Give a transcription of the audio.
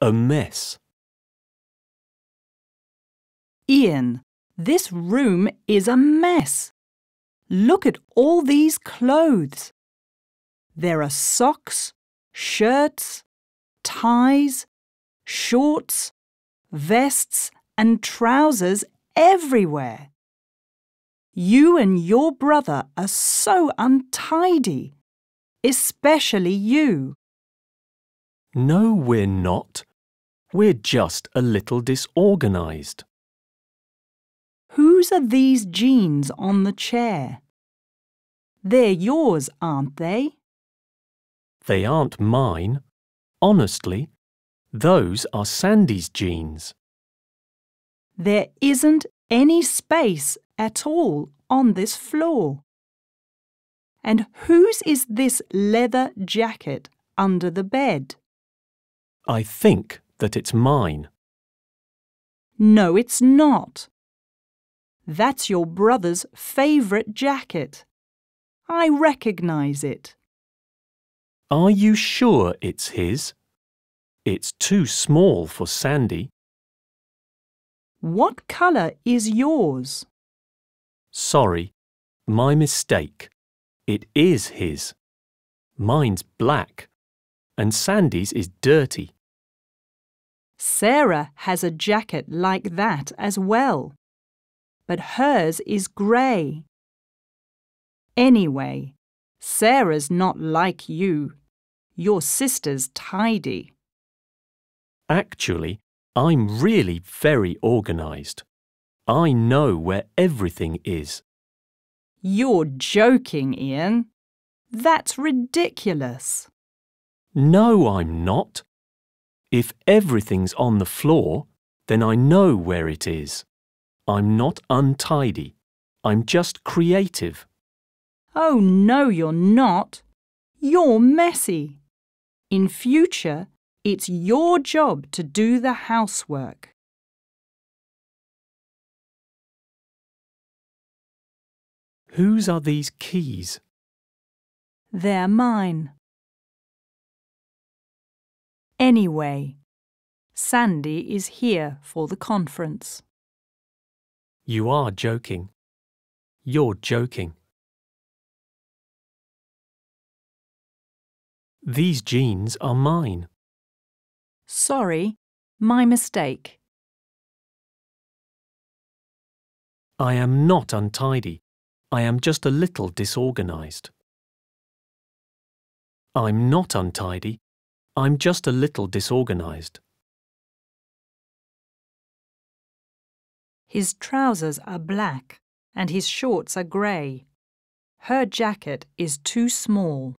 A mess. Ian, this room is a mess. Look at all these clothes. There are socks, shirts, ties, shorts, vests, and trousers everywhere. You and your brother are so untidy, especially you. No, we're not. We're just a little disorganized. Whose are these jeans on the chair? They're yours, aren't they? They aren't mine. Honestly, those are Sandy's jeans. There isn't any space at all on this floor. And whose is this leather jacket under the bed? I think that it's mine. No, it's not. That's your brother's favourite jacket. I recognise it. Are you sure it's his? It's too small for Sandy. What colour is yours? Sorry, my mistake. It is his. Mine's black, and Sandy's is dirty. Sarah has a jacket like that as well, but hers is grey. Anyway, Sarah's not like you. Your sister's tidy. Actually, I'm really very organised. I know where everything is. You're joking, Ian. That's ridiculous. No, I'm not. If everything's on the floor, then I know where it is. I'm not untidy. I'm just creative. Oh, no, you're not. You're messy. In future, it's your job to do the housework. Whose are these keys? They're mine. Anyway, Sandy is here for the conference. You are joking. You're joking. These jeans are mine. Sorry, my mistake. I am not untidy. I am just a little disorganized. I'm not untidy. I'm just a little disorganized. His trousers are black and his shorts are grey. Her jacket is too small.